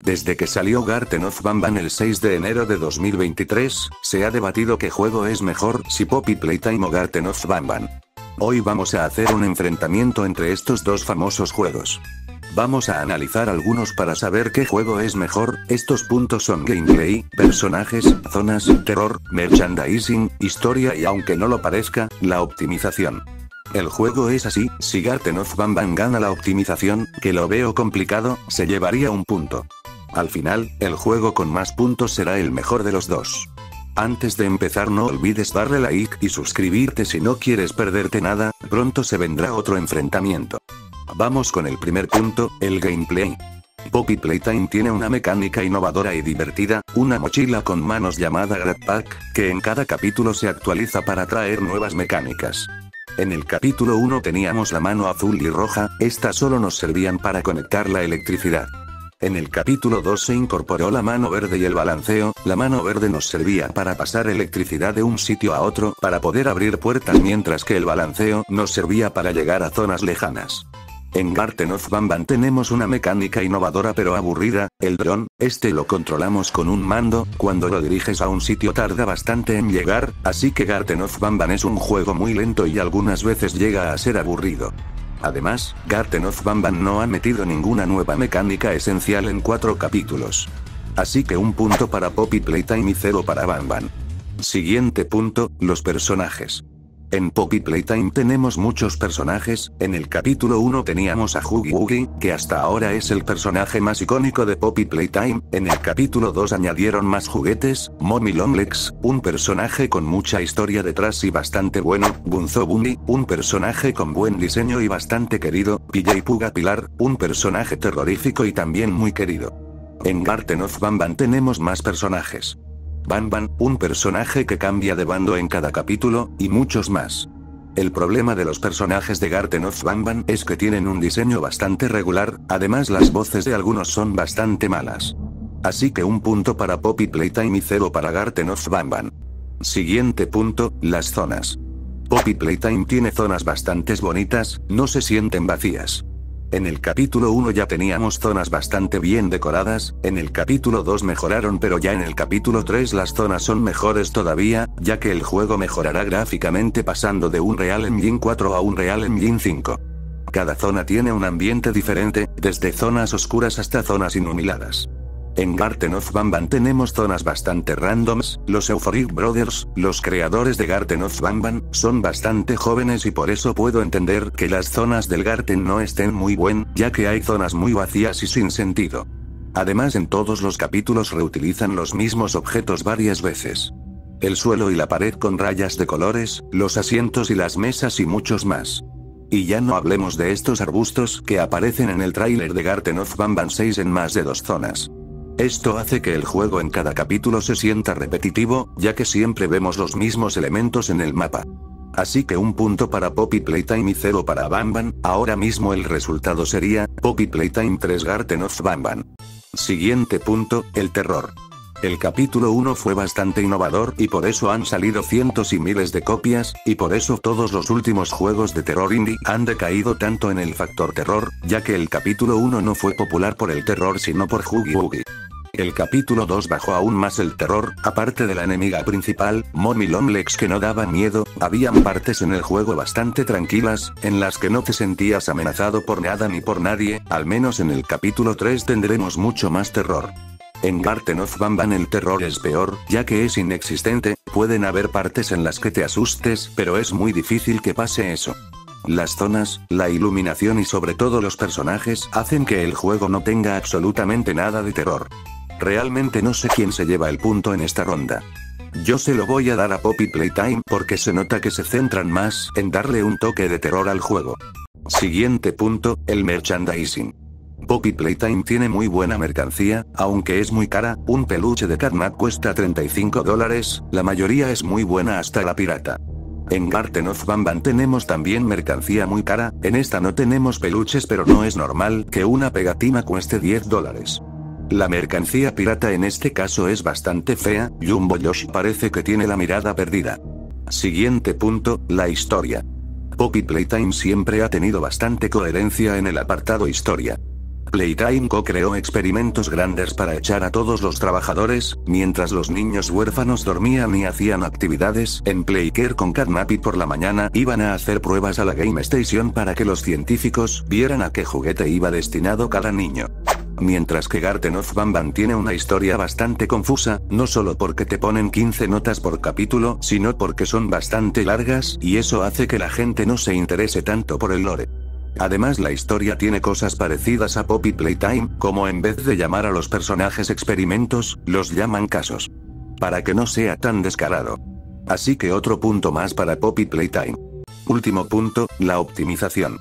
Desde que salió Garten of Banban el 6 de enero de 2023, se ha debatido qué juego es mejor, si Poppy Playtime o Garten of Banban. Hoy vamos a hacer un enfrentamiento entre estos dos famosos juegos. Vamos a analizar algunos para saber qué juego es mejor, estos puntos son gameplay, personajes, zonas, terror, merchandising, historia y aunque no lo parezca, la optimización. El juego es así, si Garten of Banban gana la optimización, que lo veo complicado, se llevaría un punto. Al final, el juego con más puntos será el mejor de los dos. Antes de empezar no olvides darle like y suscribirte si no quieres perderte nada, pronto se vendrá otro enfrentamiento. Vamos con el primer punto, el gameplay. Poppy Playtime tiene una mecánica innovadora y divertida, una mochila con manos llamada Pack, que en cada capítulo se actualiza para traer nuevas mecánicas. En el capítulo 1 teníamos la mano azul y roja, estas solo nos servían para conectar la electricidad. En el capítulo 2 se incorporó la mano verde y el balanceo, la mano verde nos servía para pasar electricidad de un sitio a otro, para poder abrir puertas mientras que el balanceo nos servía para llegar a zonas lejanas. En Garten of Banban tenemos una mecánica innovadora pero aburrida, el dron, este lo controlamos con un mando, cuando lo diriges a un sitio tarda bastante en llegar, así que Garten of Banban es un juego muy lento y algunas veces llega a ser aburrido. Además, Garten of Banban no ha metido ninguna nueva mecánica esencial en cuatro capítulos. Así que un punto para Poppy Playtime y cero para Banban. Siguiente punto, los personajes. En Poppy Playtime tenemos muchos personajes, en el capítulo 1 teníamos a Huggy Wuggy, que hasta ahora es el personaje más icónico de Poppy Playtime, en el capítulo 2 añadieron más juguetes, Mommy Longlegs, un personaje con mucha historia detrás y bastante bueno, Bunzo Bunny, un personaje con buen diseño y bastante querido, PJ Puga Pilar, un personaje terrorífico y también muy querido. En Garten of Banban tenemos más personajes. Banban, un personaje que cambia de bando en cada capítulo, y muchos más. El problema de los personajes de Garten of Banban es que tienen un diseño bastante regular, además las voces de algunos son bastante malas. Así que un punto para Poppy Playtime y cero para Garten of Banban. Siguiente punto, las zonas. Poppy Playtime tiene zonas bastante bonitas, no se sienten vacías. En el capítulo 1 ya teníamos zonas bastante bien decoradas, en el capítulo 2 mejoraron pero ya en el capítulo 3 las zonas son mejores todavía, ya que el juego mejorará gráficamente pasando de un Real Engine 4 a un Real Engine 5. Cada zona tiene un ambiente diferente, desde zonas oscuras hasta zonas iluminadas. En Garten of Banban tenemos zonas bastante randoms, los Euphoric Brothers, los creadores de Garten of Banban, son bastante jóvenes y por eso puedo entender que las zonas del Garten no estén muy buen, ya que hay zonas muy vacías y sin sentido. Además en todos los capítulos reutilizan los mismos objetos varias veces. El suelo y la pared con rayas de colores, los asientos y las mesas y muchos más. Y ya no hablemos de estos arbustos que aparecen en el tráiler de Garten of Banban 6 en más de dos zonas. Esto hace que el juego en cada capítulo se sienta repetitivo, ya que siempre vemos los mismos elementos en el mapa. Así que un punto para Poppy Playtime y cero para Banban, ahora mismo el resultado sería, Poppy Playtime 3 Garten of Banban. Siguiente punto, el terror. El capítulo 1 fue bastante innovador y por eso han salido cientos y miles de copias, y por eso todos los últimos juegos de terror indie han decaído tanto en el factor terror, ya que el capítulo 1 no fue popular por el terror sino por Huggy Wuggy. El capítulo 2 bajó aún más el terror, aparte de la enemiga principal, Mommy Longlegs que no daba miedo, habían partes en el juego bastante tranquilas, en las que no te sentías amenazado por nada ni por nadie, al menos en el capítulo 3 tendremos mucho más terror. En Garten of Banban el terror es peor, ya que es inexistente, pueden haber partes en las que te asustes, pero es muy difícil que pase eso. Las zonas, la iluminación y sobre todo los personajes hacen que el juego no tenga absolutamente nada de terror. Realmente no sé quién se lleva el punto en esta ronda. Yo se lo voy a dar a Poppy Playtime porque se nota que se centran más en darle un toque de terror al juego. Siguiente punto, el merchandising. Poppy Playtime tiene muy buena mercancía, aunque es muy cara, un peluche de Catnap cuesta 35 dólares, la mayoría es muy buena hasta la pirata. En Garten of Banban tenemos también mercancía muy cara, en esta no tenemos peluches pero no es normal que una pegatina cueste 10 dólares. La mercancía pirata en este caso es bastante fea, Jumbo Yoshi parece que tiene la mirada perdida. Siguiente punto, la historia. Poppy Playtime siempre ha tenido bastante coherencia en el apartado historia. Playtime Co creó experimentos grandes para echar a todos los trabajadores, mientras los niños huérfanos dormían y hacían actividades, en Playcare con Catnap y por la mañana iban a hacer pruebas a la Game Station para que los científicos vieran a qué juguete iba destinado cada niño. Mientras que Garten of Banban tiene una historia bastante confusa, no solo porque te ponen 15 notas por capítulo, sino porque son bastante largas, y eso hace que la gente no se interese tanto por el lore. Además la historia tiene cosas parecidas a Poppy Playtime, como en vez de llamar a los personajes experimentos, los llaman casos. Para que no sea tan descarado. Así que otro punto más para Poppy Playtime. Último punto, la optimización.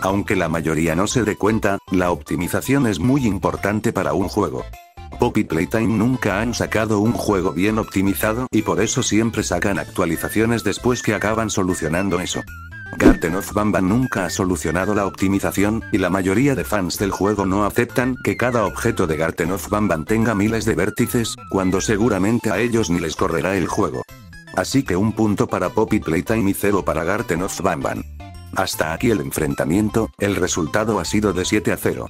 Aunque la mayoría no se dé cuenta, la optimización es muy importante para un juego. Poppy Playtime nunca han sacado un juego bien optimizado y por eso siempre sacan actualizaciones después que acaban solucionando eso. Garten of Banban nunca ha solucionado la optimización, y la mayoría de fans del juego no aceptan que cada objeto de Garten of Banban tenga miles de vértices, cuando seguramente a ellos ni les correrá el juego. Así que un punto para Poppy Playtime y cero para Garten of Banban. Hasta aquí el enfrentamiento, el resultado ha sido de 7 a 0.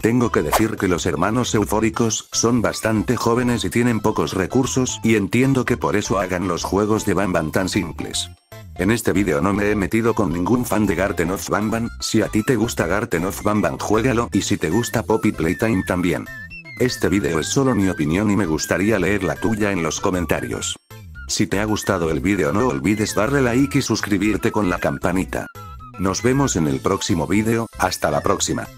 Tengo que decir que los hermanos eufóricos son bastante jóvenes y tienen pocos recursos, y entiendo que por eso hagan los juegos de Banban tan simples. En este vídeo no me he metido con ningún fan de Garten of Banban, si a ti te gusta Garten of Banban juégalo y si te gusta Poppy Playtime también. Este vídeo es solo mi opinión y me gustaría leer la tuya en los comentarios. Si te ha gustado el vídeo no olvides darle like y suscribirte con la campanita. Nos vemos en el próximo vídeo, hasta la próxima.